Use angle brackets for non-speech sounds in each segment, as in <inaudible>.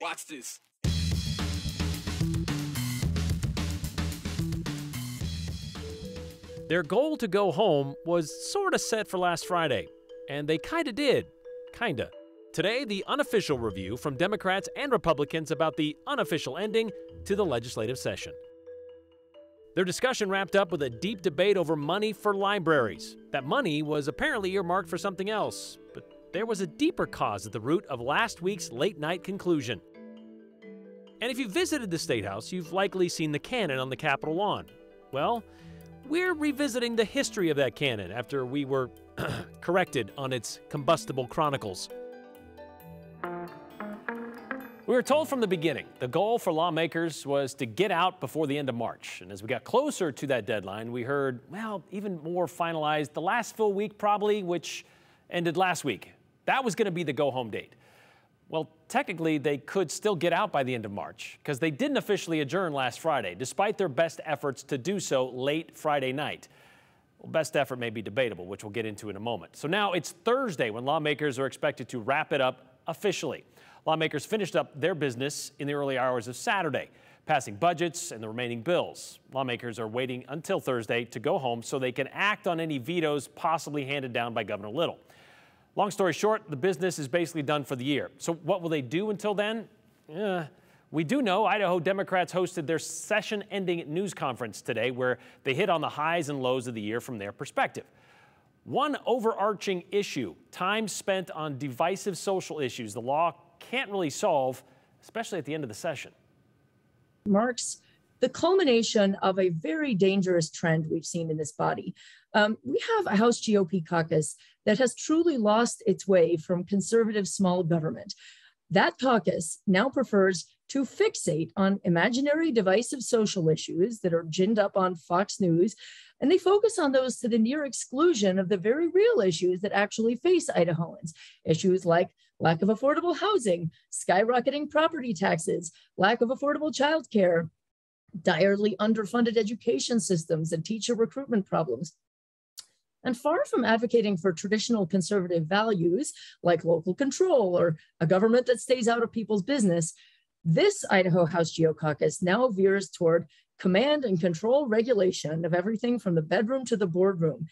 Watch this. Their goal to go home was sort of set for last Friday, and they kind of did. Kinda. Today, the unofficial review from Democrats and Republicans about the unofficial ending to the legislative session. Their discussion wrapped up with a deep debate over money for libraries. That money was apparently earmarked for something else, but there was a deeper cause at the root of last week's late night conclusion. And if you visited the State House, you've likely seen the cannon on the Capitol lawn. Well, we're revisiting the history of that cannon after we were <clears throat> corrected on its combustible chronicles. We were told from the beginning the goal for lawmakers was to get out before the end of March. And as we got closer to that deadline, we heard, well, even more finalized the last full week, probably, which ended last week. That was going to be the go home date. Well, technically, they could still get out by the end of March because they didn't officially adjourn last Friday, despite their best efforts to do so late Friday night. Well, best effort may be debatable, which we'll get into in a moment. So now it's Thursday when lawmakers are expected to wrap it up officially. Lawmakers finished up their business in the early hours of Saturday, passing budgets and the remaining bills. Lawmakers are waiting until Thursday to go home so they can act on any vetoes possibly handed down by Governor Little. Long story short, the business is basically done for the year. So, what will they do until then? Eh, we do know Idaho Democrats hosted their session ending news conference today where they hit on the highs and lows of the year from their perspective. One overarching issue time spent on divisive social issues the law can't really solve, especially at the end of the session. Marks the culmination of a very dangerous trend we've seen in this body. Um, we have a House GOP caucus that has truly lost its way from conservative small government. That caucus now prefers to fixate on imaginary divisive social issues that are ginned up on Fox News, and they focus on those to the near exclusion of the very real issues that actually face Idahoans. Issues like lack of affordable housing, skyrocketing property taxes, lack of affordable childcare, direly underfunded education systems, and teacher recruitment problems. And far from advocating for traditional conservative values like local control or a government that stays out of people's business, this Idaho House GO caucus now veers toward command and control regulation of everything from the bedroom to the boardroom.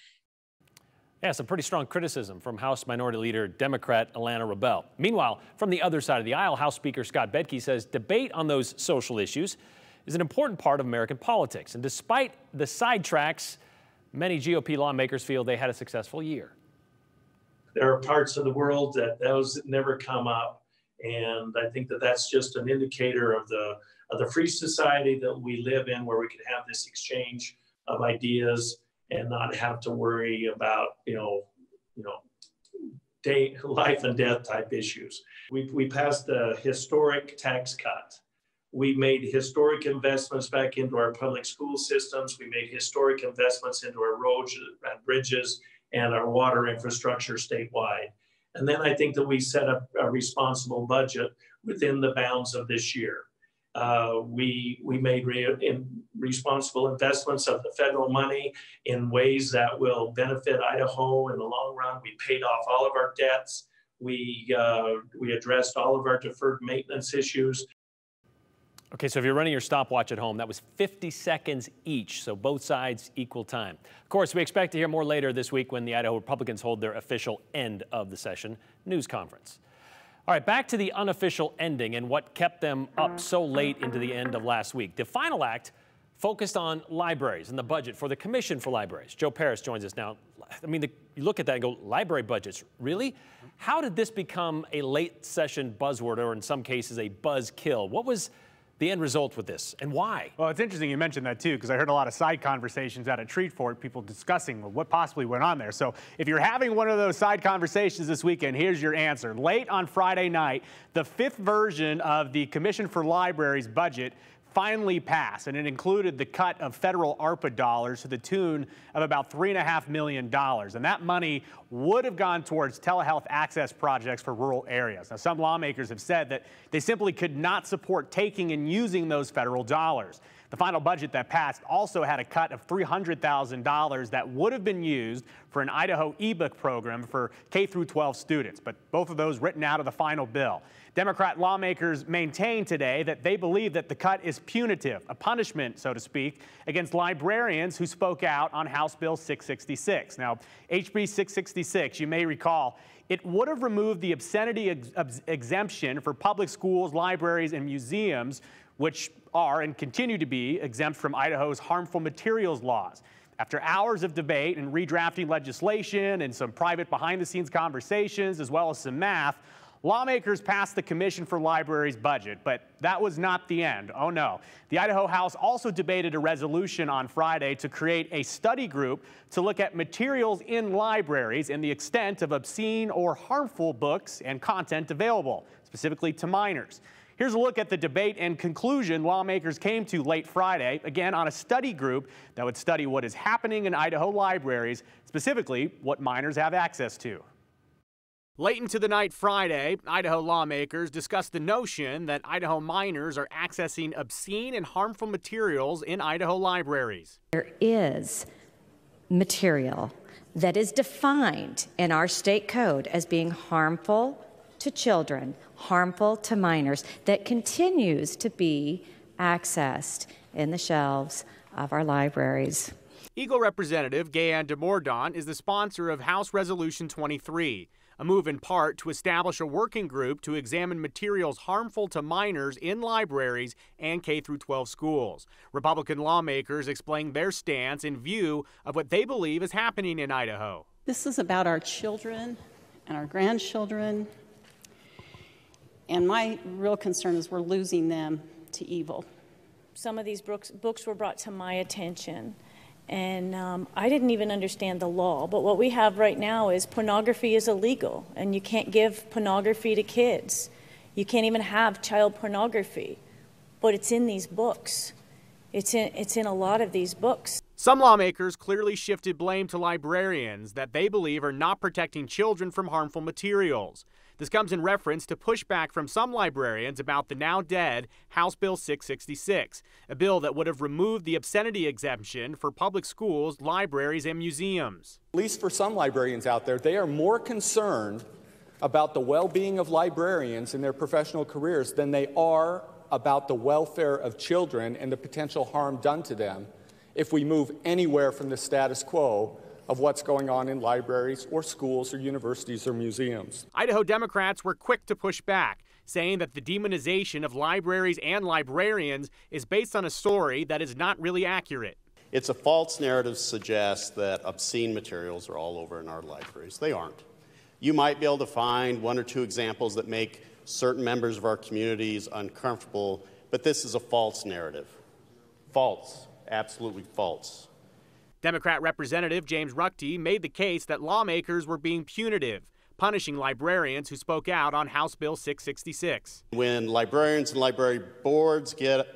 Yeah, some pretty strong criticism from House Minority Leader Democrat Ilana Rubel. Meanwhile, from the other side of the aisle, House Speaker Scott Bedke says debate on those social issues is an important part of American politics. And despite the sidetracks, many GOP lawmakers feel they had a successful year. There are parts of the world that those never come up. And I think that that's just an indicator of the, of the free society that we live in, where we can have this exchange of ideas and not have to worry about, you know, you know, day, <laughs> life and death type issues. We, we passed a historic tax cut we made historic investments back into our public school systems. We made historic investments into our roads and bridges and our water infrastructure statewide. And then I think that we set up a responsible budget within the bounds of this year. Uh, we, we made re in responsible investments of the federal money in ways that will benefit Idaho in the long run. We paid off all of our debts. We, uh, we addressed all of our deferred maintenance issues. Okay, so if you're running your stopwatch at home, that was 50 seconds each, so both sides equal time. Of course, we expect to hear more later this week when the Idaho Republicans hold their official end of the session news conference. All right, back to the unofficial ending and what kept them up so late into the end of last week. The final act focused on libraries and the budget for the Commission for Libraries. Joe Parris joins us now. I mean, the, you look at that and go, library budgets, really? How did this become a late session buzzword or in some cases a buzz kill? What was the end result with this and why? Well, it's interesting you mentioned that too, because I heard a lot of side conversations out at Treefort, people discussing what possibly went on there. So if you're having one of those side conversations this weekend, here's your answer. Late on Friday night, the fifth version of the Commission for Libraries budget finally passed, and it included the cut of federal ARPA dollars to the tune of about $3.5 million. And that money would have gone towards telehealth access projects for rural areas. Now, some lawmakers have said that they simply could not support taking and using those federal dollars. The final budget that passed also had a cut of $300,000 that would have been used for an Idaho ebook program for K through 12 students, but both of those written out of the final bill. Democrat lawmakers maintain today that they believe that the cut is punitive, a punishment, so to speak, against librarians who spoke out on House Bill 666. Now, HB 666, you may recall, it would have removed the obscenity ex exemption for public schools, libraries, and museums, which are and continue to be exempt from Idaho's harmful materials laws. After hours of debate and redrafting legislation and some private behind the scenes conversations, as well as some math, Lawmakers passed the Commission for Libraries budget, but that was not the end. Oh no. The Idaho House also debated a resolution on Friday to create a study group to look at materials in libraries and the extent of obscene or harmful books and content available, specifically to minors. Here's a look at the debate and conclusion lawmakers came to late Friday, again on a study group that would study what is happening in Idaho libraries, specifically what minors have access to. Late into the night Friday, Idaho lawmakers discussed the notion that Idaho minors are accessing obscene and harmful materials in Idaho libraries. There is material that is defined in our state code as being harmful to children, harmful to minors, that continues to be accessed in the shelves of our libraries. Eagle Representative Gayann DeMordaunt is the sponsor of House Resolution 23 a move in part to establish a working group to examine materials harmful to minors in libraries and K 12 schools. Republican lawmakers explain their stance in view of what they believe is happening in Idaho. This is about our children and our grandchildren. And my real concern is we're losing them to evil. Some of these books, books were brought to my attention and um, I didn't even understand the law. But what we have right now is pornography is illegal, and you can't give pornography to kids. You can't even have child pornography. But it's in these books, it's in, it's in a lot of these books. Some lawmakers clearly shifted blame to librarians that they believe are not protecting children from harmful materials. This comes in reference to pushback from some librarians about the now dead House Bill 666, a bill that would have removed the obscenity exemption for public schools, libraries, and museums. At least for some librarians out there, they are more concerned about the well being of librarians in their professional careers than they are about the welfare of children and the potential harm done to them if we move anywhere from the status quo of what's going on in libraries or schools or universities or museums. Idaho Democrats were quick to push back, saying that the demonization of libraries and librarians is based on a story that is not really accurate. It's a false narrative to suggest that obscene materials are all over in our libraries. They aren't. You might be able to find one or two examples that make certain members of our communities uncomfortable, but this is a false narrative. False. Absolutely false. Democrat Representative James Ruchti made the case that lawmakers were being punitive, punishing librarians who spoke out on House Bill 666. When librarians and library boards get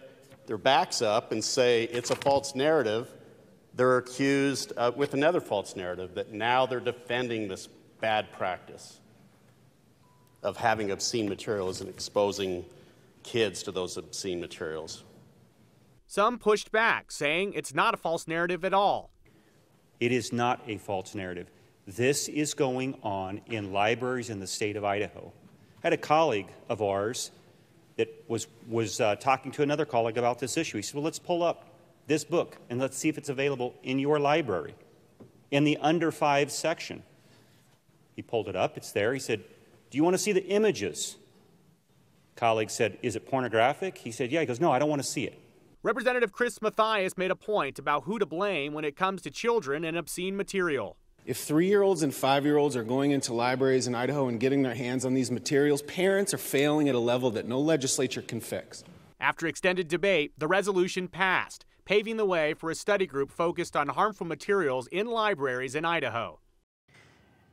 their backs up and say it's a false narrative, they're accused uh, with another false narrative that now they're defending this bad practice of having obscene materials and exposing kids to those obscene materials. Some pushed back, saying it's not a false narrative at all. It is not a false narrative. This is going on in libraries in the state of Idaho. I had a colleague of ours that was, was uh, talking to another colleague about this issue. He said, Well, let's pull up this book and let's see if it's available in your library in the under five section. He pulled it up, it's there. He said, Do you want to see the images? Colleague said, Is it pornographic? He said, Yeah. He goes, No, I don't want to see it. Representative Chris Mathias made a point about who to blame when it comes to children and obscene material. If three year olds and five year olds are going into libraries in Idaho and getting their hands on these materials, parents are failing at a level that no legislature can fix. After extended debate, the resolution passed, paving the way for a study group focused on harmful materials in libraries in Idaho.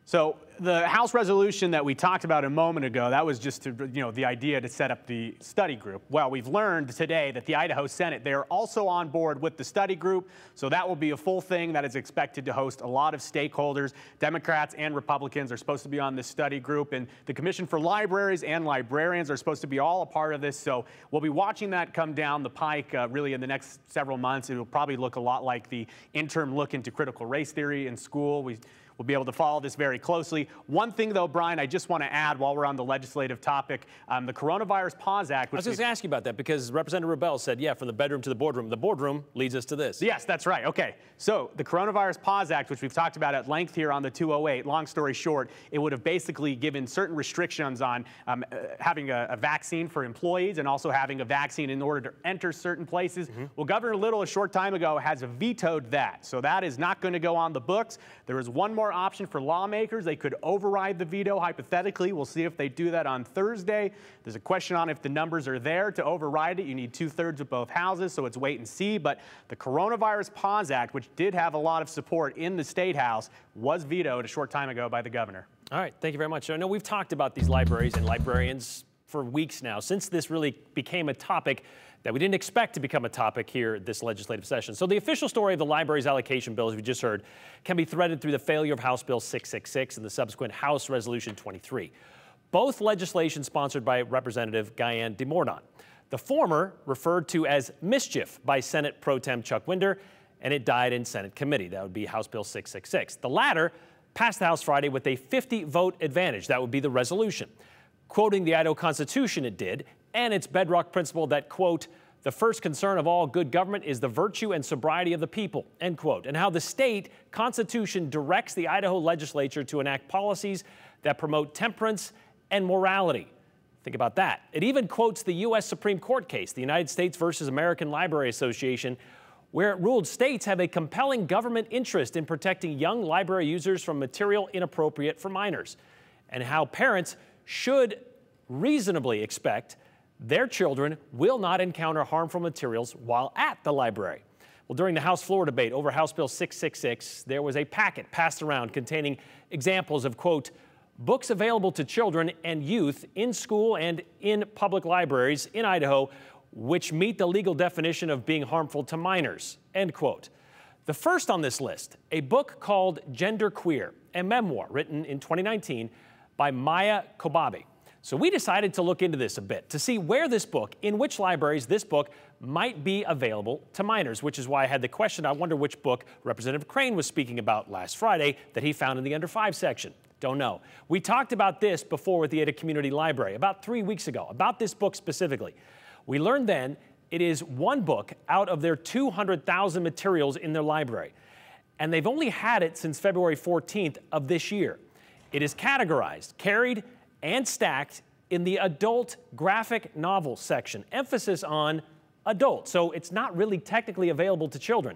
So the House resolution that we talked about a moment ago, that was just to, you know, the idea to set up the study group. Well, we've learned today that the Idaho Senate, they're also on board with the study group. So that will be a full thing that is expected to host a lot of stakeholders. Democrats and Republicans are supposed to be on this study group and the Commission for Libraries and librarians are supposed to be all a part of this. So we'll be watching that come down the pike uh, really in the next several months. It will probably look a lot like the interim look into critical race theory in school. We We'll be able to follow this very closely. One thing, though, Brian, I just want to add while we're on the legislative topic, um, the Coronavirus Pause Act. I was just going to ask you about that because Representative Rubel said, yeah, from the bedroom to the boardroom. The boardroom leads us to this. Yes, that's right. Okay. So the Coronavirus Pause Act, which we've talked about at length here on the 208, long story short, it would have basically given certain restrictions on um, uh, having a, a, vaccine for employees and also having a vaccine in order to enter certain places. Mm -hmm. Well, Governor Little, a short time ago, has vetoed that. So that is not going to go on the books. There is one more option for lawmakers. They could override the veto hypothetically. We'll see if they do that on Thursday. There's a question on if the numbers are there to override it. You need two thirds of both houses, so it's wait and see. But the Coronavirus Pause Act, which did have a lot of support in the State House, was vetoed a short time ago by the governor. All right, thank you very much. I know we've talked about these libraries and librarians for weeks now, since this really became a topic that we didn't expect to become a topic here this legislative session. So the official story of the library's allocation bill, as we just heard, can be threaded through the failure of House Bill 666 and the subsequent House Resolution 23. Both legislation sponsored by Representative Gayann DeMordaunt. The former referred to as mischief by Senate Pro Tem Chuck Winder, and it died in Senate committee. That would be House Bill 666. The latter passed the House Friday with a 50 vote advantage. That would be the resolution. Quoting the Idaho Constitution, it did, and its bedrock principle that, quote, the first concern of all good government is the virtue and sobriety of the people, end quote, and how the state constitution directs the Idaho legislature to enact policies that promote temperance and morality. Think about that. It even quotes the U.S. Supreme Court case, the United States versus American Library Association, where it ruled states have a compelling government interest in protecting young library users from material inappropriate for minors, and how parents should reasonably expect their children will not encounter harmful materials while at the library. Well, during the House floor debate over House Bill 666, there was a packet passed around containing examples of, quote, books available to children and youth in school and in public libraries in Idaho, which meet the legal definition of being harmful to minors, end quote. The first on this list, a book called Gender Queer, a memoir written in 2019 by Maia Kobabe. So we decided to look into this a bit to see where this book, in which libraries this book might be available to minors, which is why I had the question I wonder which book Representative Crane was speaking about last Friday that he found in the under five section. Don't know. We talked about this before with the Ada Community Library about three weeks ago, about this book specifically. We learned then it is one book out of their 200,000 materials in their library. And they've only had it since February 14th of this year. It is categorized, carried, and stacked in the adult graphic novel section. Emphasis on adult, so it's not really technically available to children.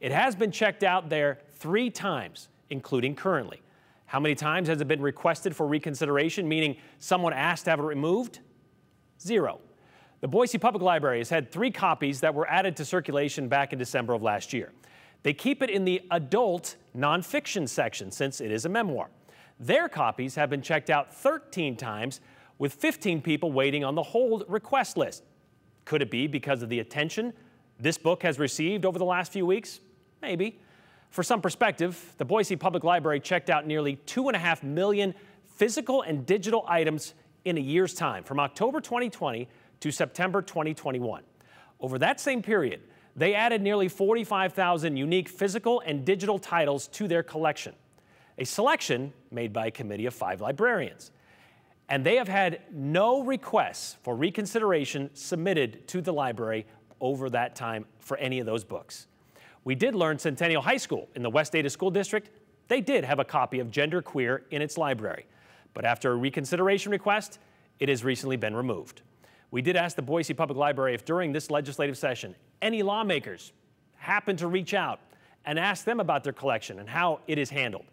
It has been checked out there three times, including currently. How many times has it been requested for reconsideration, meaning someone asked to have it removed? Zero. The Boise Public Library has had three copies that were added to circulation back in December of last year. They keep it in the adult nonfiction section since it is a memoir. Their copies have been checked out 13 times, with 15 people waiting on the hold request list. Could it be because of the attention this book has received over the last few weeks? Maybe. For some perspective, the Boise Public Library checked out nearly 2.5 million physical and digital items in a year's time, from October 2020 to September 2021. Over that same period, they added nearly 45,000 unique physical and digital titles to their collection a selection made by a committee of five librarians. And they have had no requests for reconsideration submitted to the library over that time for any of those books. We did learn Centennial High School in the West Ada School District, they did have a copy of Gender Queer in its library. But after a reconsideration request, it has recently been removed. We did ask the Boise Public Library if during this legislative session, any lawmakers happened to reach out and ask them about their collection and how it is handled.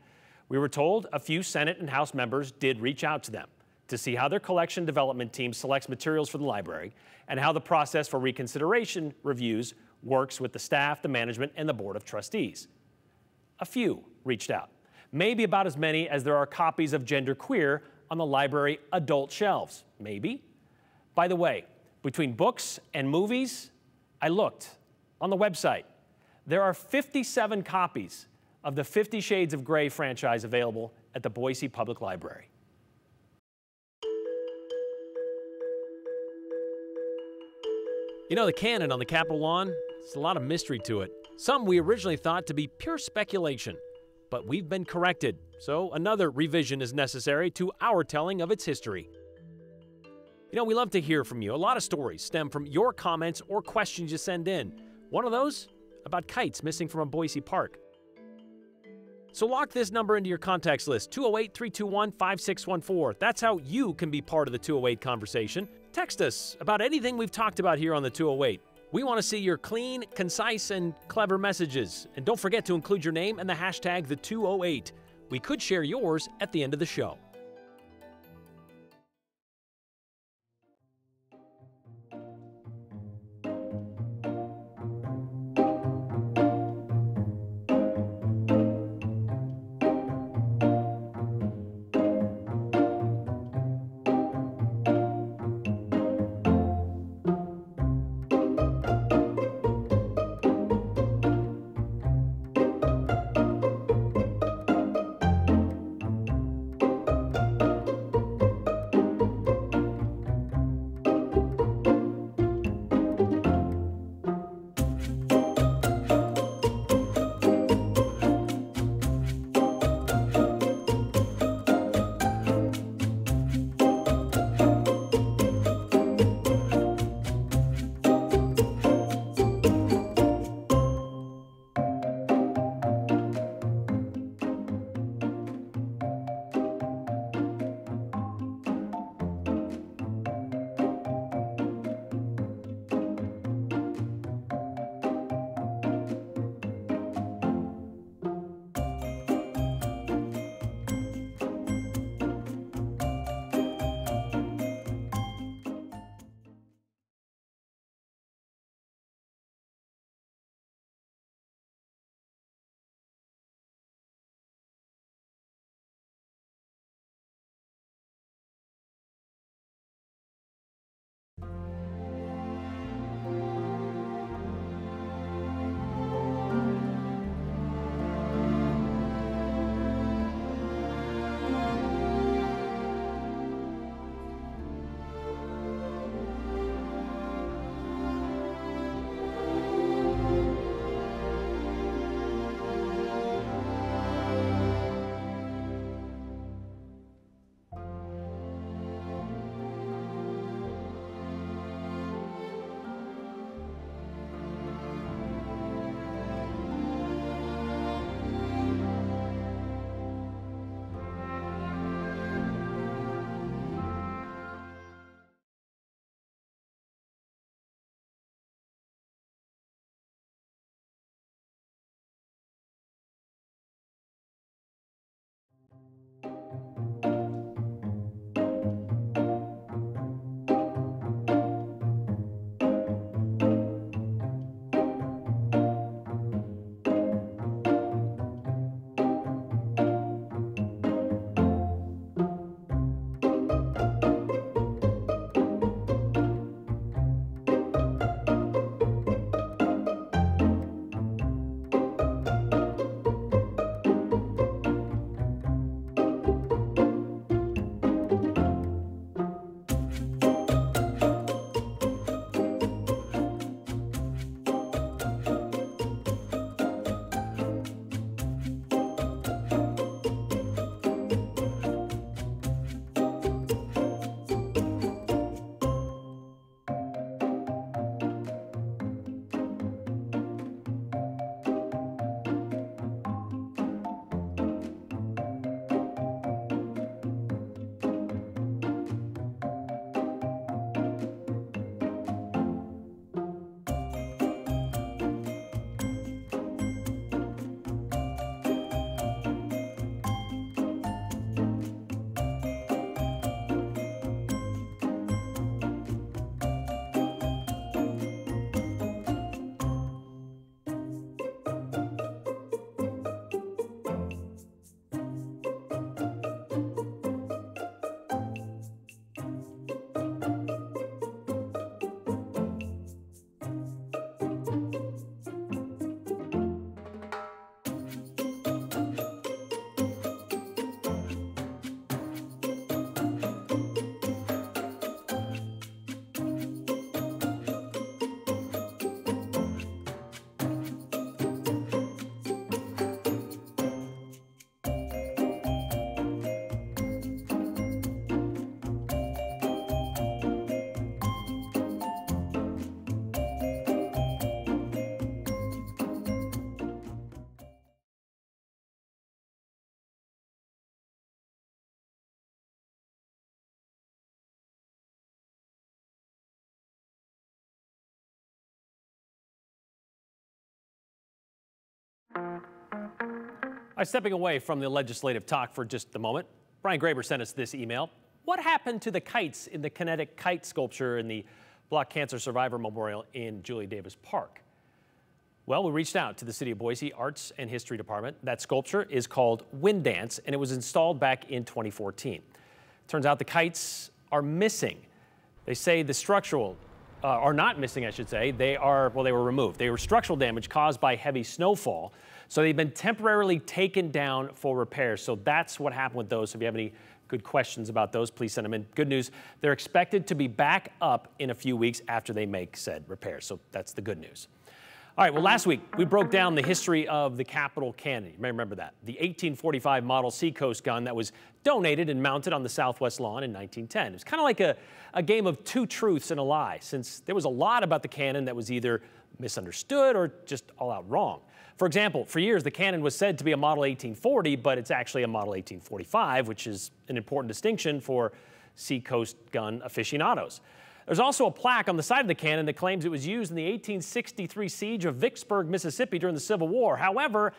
We were told a few Senate and House members did reach out to them to see how their collection development team selects materials for the library and how the process for reconsideration reviews works with the staff, the management, and the Board of Trustees. A few reached out. Maybe about as many as there are copies of Genderqueer on the library adult shelves. Maybe. By the way, between books and movies, I looked on the website. There are 57 copies of the Fifty Shades of Grey franchise available at the Boise Public Library. You know, the cannon on the Capitol lawn, there's a lot of mystery to it. Some we originally thought to be pure speculation, but we've been corrected, so another revision is necessary to our telling of its history. You know, we love to hear from you. A lot of stories stem from your comments or questions you send in. One of those about kites missing from a Boise park. So lock this number into your contacts list 208 321 5614. That's how you can be part of the 208 conversation. Text us about anything we've talked about here on the 208. We want to see your clean, concise, and clever messages. And don't forget to include your name and the hashtag the 208. We could share yours at the end of the show. I'm stepping away from the legislative talk for just a moment. Brian Graber sent us this email. What happened to the kites in the kinetic kite sculpture in the Bloch Cancer Survivor Memorial in Julia Davis Park? Well, we reached out to the City of Boise Arts and History Department. That sculpture is called Wind Dance, and it was installed back in 2014. Turns out the kites are missing. They say the structural, uh, are not missing, I should say. They are, well, they were removed. They were structural damage caused by heavy snowfall. So they've been temporarily taken down for repairs. So that's what happened with those. So if you have any good questions about those, please send them in. Good news, they're expected to be back up in a few weeks after they make said repairs. So that's the good news. All right, well, last week we broke down the history of the Capitol Cannon. You may remember that. The 1845 model Seacoast gun that was donated and mounted on the Southwest lawn in 1910. It was kind of like a, a game of two truths and a lie, since there was a lot about the cannon that was either misunderstood or just all out wrong. For example, for years the cannon was said to be a model 1840, but it's actually a model 1845, which is an important distinction for Seacoast gun aficionados. There's also a plaque on the side of the cannon that claims it was used in the 1863 siege of Vicksburg, Mississippi during the Civil War. However,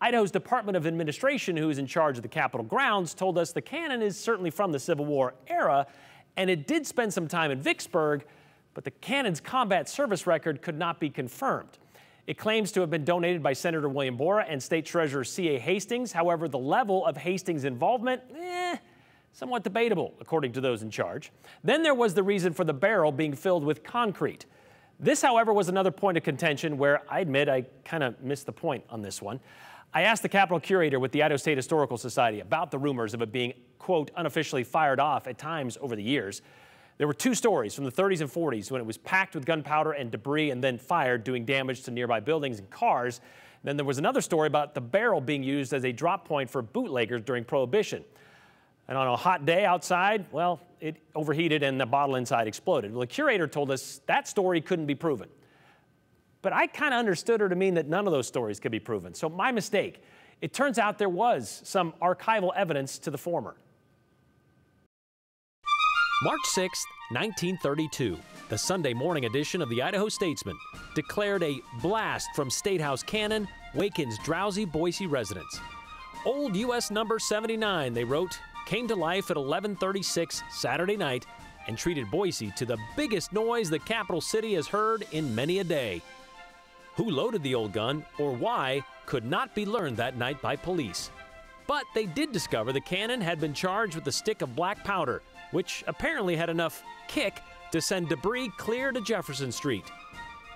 Idaho's Department of Administration, who is in charge of the Capitol grounds, told us the cannon is certainly from the Civil War era, and it did spend some time in Vicksburg, but the cannon's combat service record could not be confirmed. It claims to have been donated by Senator William Borah and State Treasurer C.A. Hastings. However, the level of Hastings' involvement, eh, somewhat debatable, according to those in charge. Then there was the reason for the barrel being filled with concrete. This, however, was another point of contention where I admit I kind of missed the point on this one. I asked the Capitol curator with the Idaho State Historical Society about the rumors of it being, quote, unofficially fired off at times over the years. There were two stories from the 30s and 40s when it was packed with gunpowder and debris and then fired, doing damage to nearby buildings and cars. Then there was another story about the barrel being used as a drop point for bootleggers during Prohibition. And on a hot day outside, well, it overheated and the bottle inside exploded. Well, the curator told us that story couldn't be proven. But I kind of understood her to mean that none of those stories could be proven. So my mistake. It turns out there was some archival evidence to the former. March 6, 1932, the Sunday morning edition of the Idaho Statesman declared a blast from State House cannon wakens drowsy Boise residents. Old U.S. number 79, they wrote, came to life at 11:36 Saturday night and treated Boise to the biggest noise the capital city has heard in many a day. Who loaded the old gun or why could not be learned that night by police. But they did discover the cannon had been charged with a stick of black powder, which apparently had enough kick to send debris clear to Jefferson Street.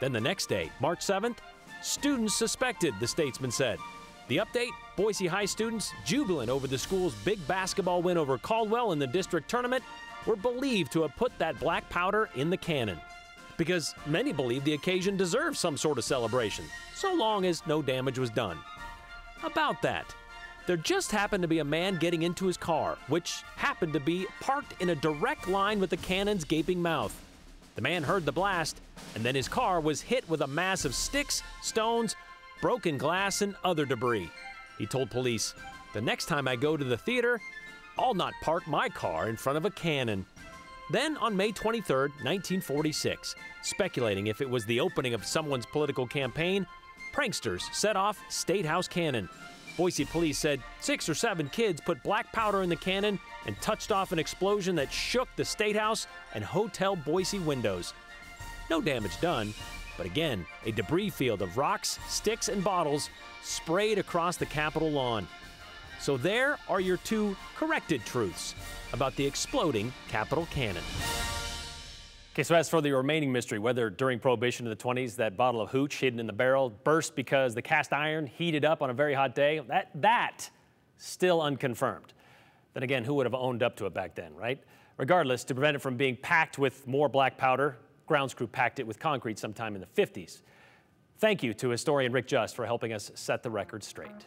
Then the next day, March 7th, students suspected, the statesman said. The update Boise High students, jubilant over the school's big basketball win over Caldwell in the district tournament, were believed to have put that black powder in the cannon. Because many believe the occasion deserves some sort of celebration, so long as no damage was done. About that, there just happened to be a man getting into his car, which happened to be parked in a direct line with the cannon's gaping mouth. The man heard the blast, and then his car was hit with a mass of sticks, stones, broken glass, and other debris. He told police, The next time I go to the theater, I'll not park my car in front of a cannon. Then, on May 23, 1946, speculating if it was the opening of someone's political campaign, pranksters set off State House Cannon. Boise police said six or seven kids put black powder in the cannon and touched off an explosion that shook the State House and Hotel Boise windows. No damage done, but again, a debris field of rocks, sticks, and bottles sprayed across the Capitol lawn. So there are your two corrected truths about the exploding Capitol cannon. Okay, so as for the remaining mystery, whether during Prohibition in the 20s that bottle of hooch hidden in the barrel burst because the cast iron heated up on a very hot day, that, that still unconfirmed. Then again, who would have owned up to it back then, right? Regardless, to prevent it from being packed with more black powder, grounds crew packed it with concrete sometime in the 50s. Thank you to historian Rick Just for helping us set the record straight.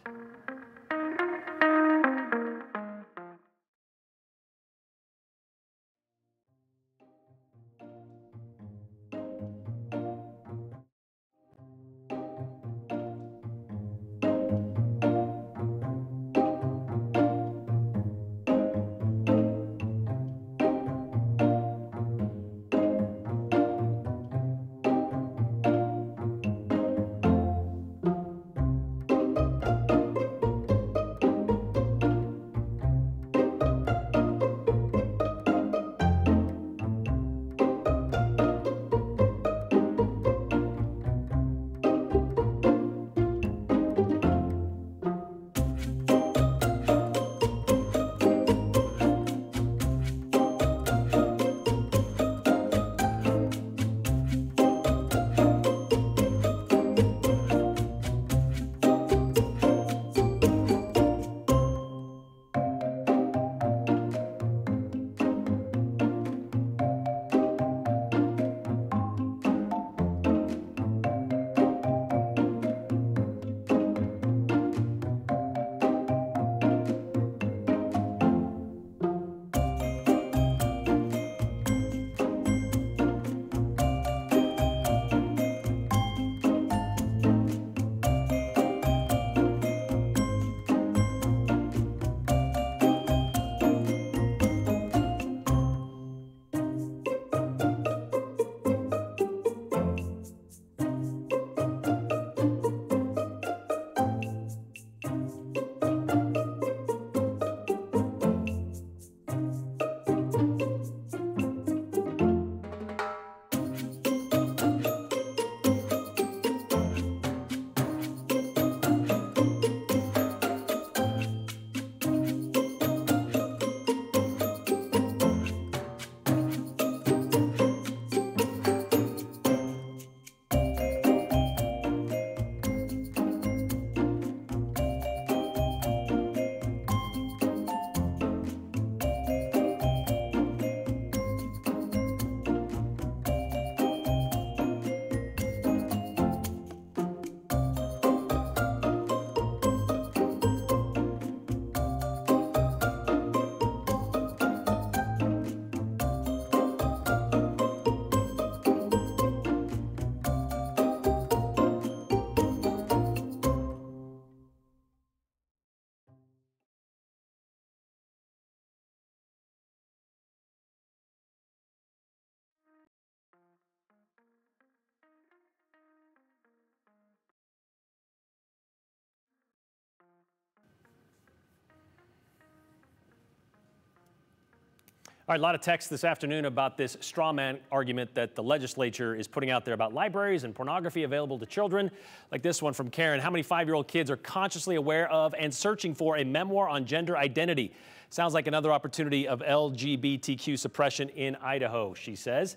All right, a lot of text this afternoon about this straw man argument that the legislature is putting out there about libraries and pornography available to children. Like this one from Karen How many five year old kids are consciously aware of and searching for a memoir on gender identity? Sounds like another opportunity of LGBTQ suppression in Idaho, she says.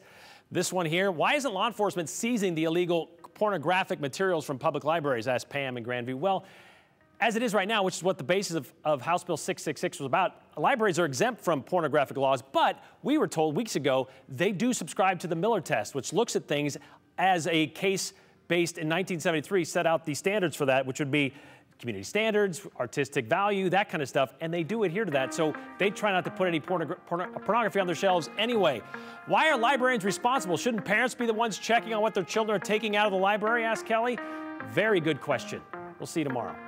This one here Why isn't law enforcement seizing the illegal pornographic materials from public libraries? asked Pam in Grandview. Well, as it is right now, which is what the basis of, of, House Bill 666 was about, libraries are exempt from pornographic laws, but we were told weeks ago they do subscribe to the Miller test, which looks at things as a case based in 1973 set out the standards for that, which would be community standards, artistic value, that kind of stuff, and they do adhere to that. So they try not to put any pornog- porn- pornography on their shelves anyway. Why are librarians responsible? Shouldn't parents be the ones checking on what their children are taking out of the library? asked Kelly. Very good question. We'll see you tomorrow.